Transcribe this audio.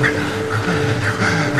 何だ?